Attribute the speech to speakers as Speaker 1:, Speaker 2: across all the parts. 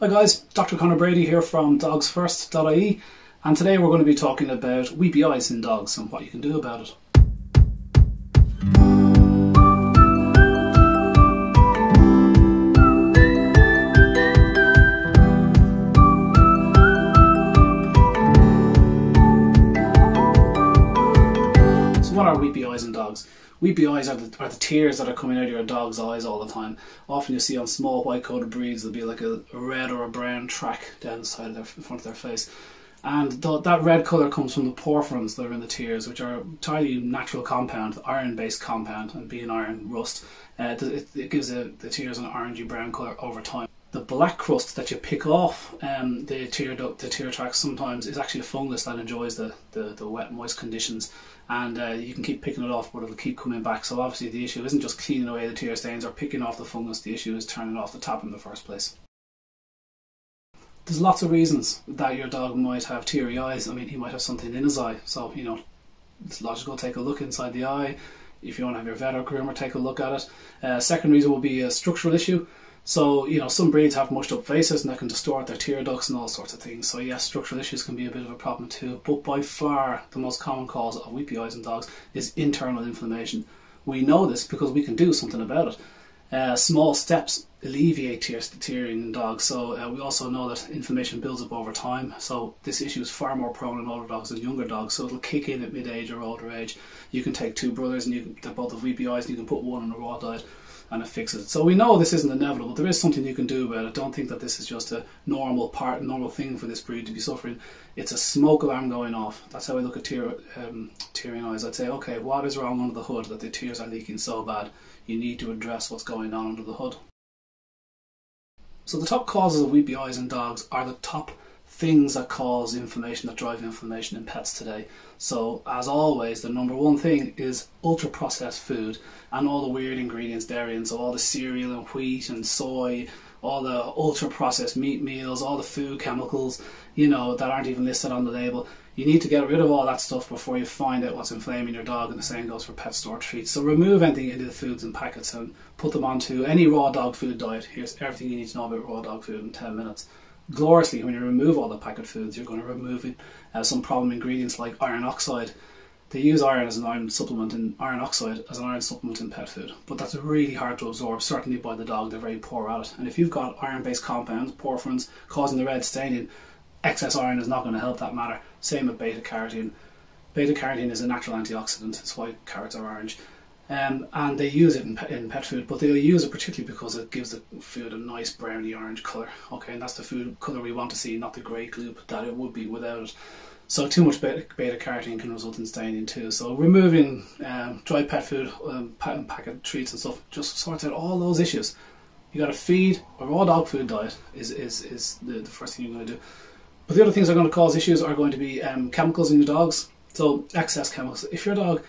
Speaker 1: Hi guys, Dr. Conor Brady here from dogsfirst.ie and today we're going to be talking about weepy eyes in dogs and what you can do about it. Weepy eyes are the, are the tears that are coming out of your dog's eyes all the time. Often you see on small white coated breeds there'll be like a, red or a brown track down the side of their in front of their face. And th- that red colour comes from the porphyrins that are in the tears, which are entirely natural compound, iron based compound, and being iron rust, uh, it, it, gives the, the tears an orangey brown colour over time. The black crust that you pick off um, the tear duct, the tear tracks sometimes is actually a fungus that enjoys the, the, the wet, moist conditions and uh, you can keep picking it off, but it'll keep coming back. So obviously the issue isn't just cleaning away the tear stains or picking off the fungus. The issue is turning off the tap in the first place. There's lots of reasons that your dog might have teary eyes. I mean, he might have something in his eye, so you know it's logical. Take a look inside the eye. If you want to have your vet or groomer take a look at it. Uh, second reason will be a structural issue. So, you know, some breeds have mushed up faces and that can distort their tear ducts and all sorts of things. So, yes, structural issues can be a bit of a problem too. But by far, the most common cause of weepy eyes in dogs is internal inflammation. We know this because we can do something about it. Uh, small steps alleviate tear, tearing in dogs. So uh, we also know that inflammation builds up over time. So this issue is far more prone in older dogs than younger dogs. So it'll kick in at mid-age or older age. You can take two brothers and you can, they're both of eyes and you can put one on a raw diet and it fixes it. So we know this isn't inevitable. There is something you can do about it. Don't think that this is just a normal part, normal thing for this breed to be suffering. It's a smoke alarm going off. That's how I look at tear, um, tearing eyes. I'd say, okay, what is wrong under the hood that the tears are leaking so bad? You need to address what's going on under the hood. So the top causes of eyes in dogs are the top things that cause inflammation, that drive inflammation in pets today. So, as always, the number one thing is ultra processed food and all the weird ingredients therein. So, all the cereal and wheat and soy, all the ultra processed meat meals, all the food chemicals, you know, that aren't even listed on the label. You need to get rid of all that stuff before you find out what's inflaming your dog, and the same goes for pet store treats. So, remove anything into the foods and packets and put them onto any raw dog food diet. Here's everything you need to know about raw dog food in 10 minutes gloriously, when you remove all the packet foods, you're going to remove uh, some problem ingredients like iron oxide. They use iron as an iron supplement and iron oxide as an iron supplement in pet food, but that's really hard to absorb, certainly by the dog. They're very poor at it. And if you've got iron based compounds, porphyrins, causing the red staining, excess iron is not going to help that matter. Same with beta carotene. Beta carotene is a natural antioxidant, that's why carrots are orange. Um, and they use it in, in pet food, but they'll use it particularly because it gives the food a nice browny orange colour. Okay, and that's the food colour we want to see, not the grey gloop that it would be without it. So too much beta, beta carotene can result in staining too. So removing um, dry pet food, um, and packet treats and stuff just sorts out all those issues. You got to feed a raw dog food diet is is is the, the first thing you're going to do. But the other things that are going to cause issues are going to be um, chemicals in your dogs. So excess chemicals. If your dog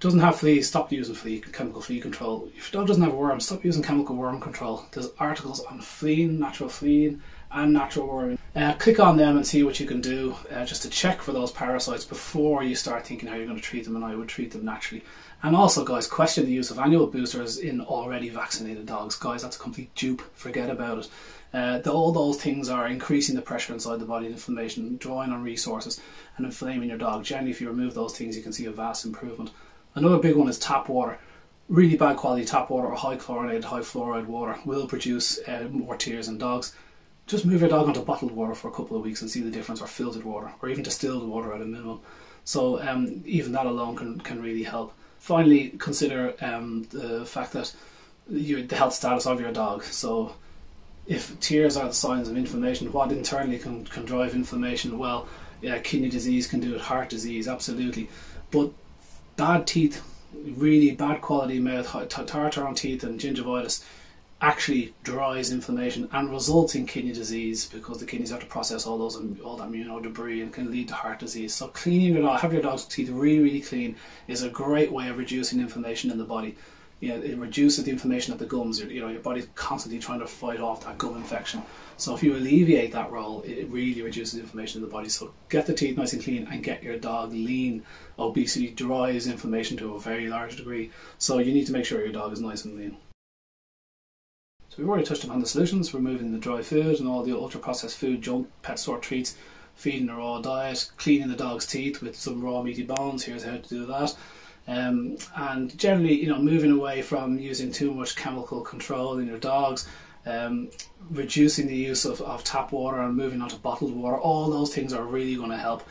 Speaker 1: doesn't have fleas, stop using flea chemical flea control. If your dog doesn't have worms, stop using chemical worm control. There's articles on fleeing, natural fleeing, and natural worming. Uh, click on them and see what you can do uh, just to check for those parasites before you start thinking how you're going to treat them. And I would treat them naturally. And also, guys, question the use of annual boosters in already vaccinated dogs. Guys, that's a complete dupe. Forget about it. Uh, the, all those things are increasing the pressure inside the body, inflammation, drawing on resources, and inflaming your dog. Generally, if you remove those things, you can see a vast improvement. Another big one is tap water. Really bad quality tap water or high chlorinated, high fluoride water will produce uh, more tears in dogs. Just move your dog onto bottled water for a couple of weeks and see the difference, or filtered water, or even distilled water at a minimum. So um, even that alone can, can really help. Finally, consider um, the fact that the health status of your dog. So if tears are the signs of inflammation, what internally can, can drive inflammation? Well, yeah, kidney disease can do it, heart disease, absolutely. But bad teeth, really bad quality mouth, tartar on teeth, and gingivitis actually dries inflammation and results in kidney disease because the kidneys have to process all those and all that immuno debris and can lead to heart disease. So cleaning your dog, have your dog's teeth really really clean is a great way of reducing inflammation in the body. Yeah, it reduces the inflammation at the gums. You know, your body's constantly trying to fight off that gum infection. So if you alleviate that role, it really reduces inflammation in the body. So get the teeth nice and clean and get your dog lean. Obesity drives inflammation to a very large degree. So you need to make sure your dog is nice and lean. So we've already touched upon the solutions, removing the dry food and all the ultra processed food, junk, pet store treats, feeding a raw diet, cleaning the dog's teeth with some raw meaty bones. Here's how to do that. Um, and generally, you know, moving away from using too much chemical control in your dogs, um, reducing the use of, of tap water and moving on to bottled water, all those things are really going to help.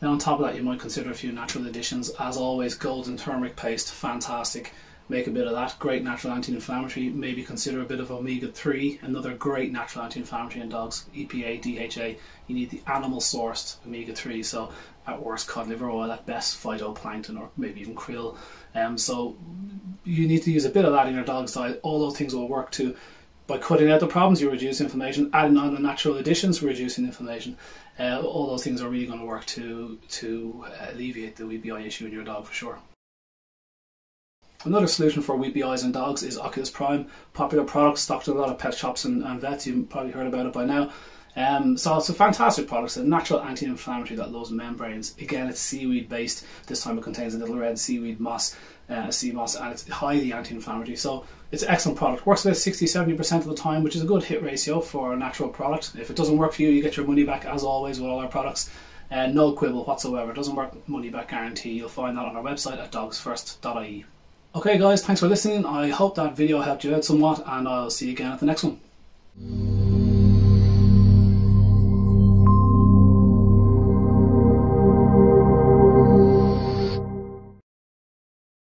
Speaker 1: Then on top of that, you might consider a few natural additions. As always, golden turmeric paste, fantastic make a bit of that. Great natural anti-inflammatory. Maybe consider a bit of omega-3, another great natural anti-inflammatory in dogs. EPA, DHA. You need the animal-sourced omega-3. So at worst, cod liver oil. At best, phytoplankton or maybe even krill. Um, so you need to use a bit of that in your dog's diet. All those things will work too. By cutting out the problems, you reduce inflammation. Adding on the natural additions, reducing inflammation. Uh, all those things are really going to work to to alleviate the WBI issue in your dog for sure. Another solution for weepy eyes in dogs is Oculus Prime, popular product stocked in a lot of pet shops and, and vets. You've probably heard about it by now. Um, so it's a fantastic product. It's a natural anti-inflammatory that loads membranes. Again, it's seaweed based. This time it contains a little red seaweed moss, uh, sea moss, and it's highly anti-inflammatory. So it's an excellent product. Works about 60-70% of the time, which is a good hit ratio for a natural product. If it doesn't work for you, you get your money back as always with all our products. Uh, no quibble whatsoever. It doesn't work, money back guarantee. You'll find that on our website at dogsfirst.ie. Okay guys, thanks for listening. I hope that video helped you out somewhat and I'll see you again at the next one.